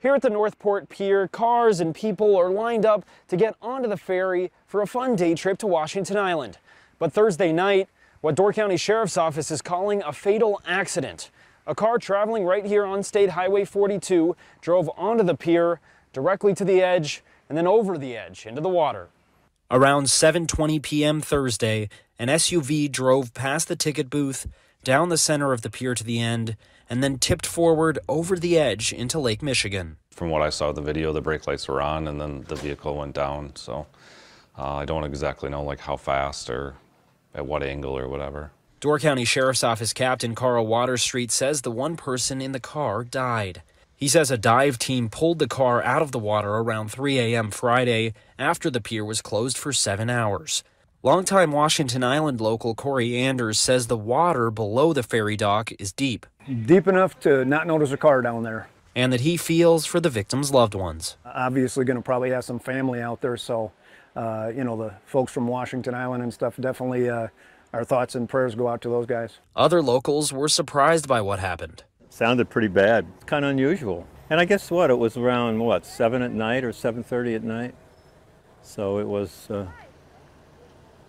Here at the Northport Pier, cars and people are lined up to get onto the ferry for a fun day trip to Washington Island. But Thursday night, what Door County Sheriff's Office is calling a fatal accident. A car traveling right here on State Highway 42 drove onto the pier, directly to the edge, and then over the edge into the water. Around 7:20 p.m. Thursday, an SUV drove past the ticket booth, down the center of the pier to the end, and then tipped forward over the edge into Lake Michigan. From what I saw the video, the brake lights were on and then the vehicle went down. So uh, I don't exactly know like how fast or at what angle or whatever. Door County Sheriff's Office Captain Carl Waterstreet says the one person in the car died. He says a dive team pulled the car out of the water around 3 a.m. Friday after the pier was closed for seven hours. Longtime Washington Island local Corey Anders says the water below the ferry dock is deep. Deep enough to not notice a car down there. And that he feels for the victim's loved ones. Obviously, going to probably have some family out there, so, uh, you know, the folks from Washington Island and stuff definitely uh, our thoughts and prayers go out to those guys. Other locals were surprised by what happened. Sounded pretty bad. Kind of unusual. And I guess what? It was around what, seven at night or 7:30 at night. So it was uh,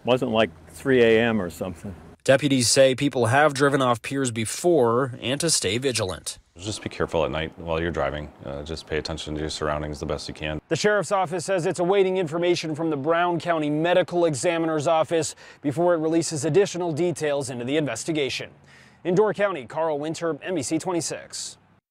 wasn't like 3 a.m. or something. Deputies say people have driven off piers before and to stay vigilant. Just be careful at night while you're driving. Uh, just pay attention to your surroundings the best you can. The sheriff's office says it's awaiting information from the Brown County Medical Examiner's office before it releases additional details into the investigation. In Door County, Carl Winter, NBC 26.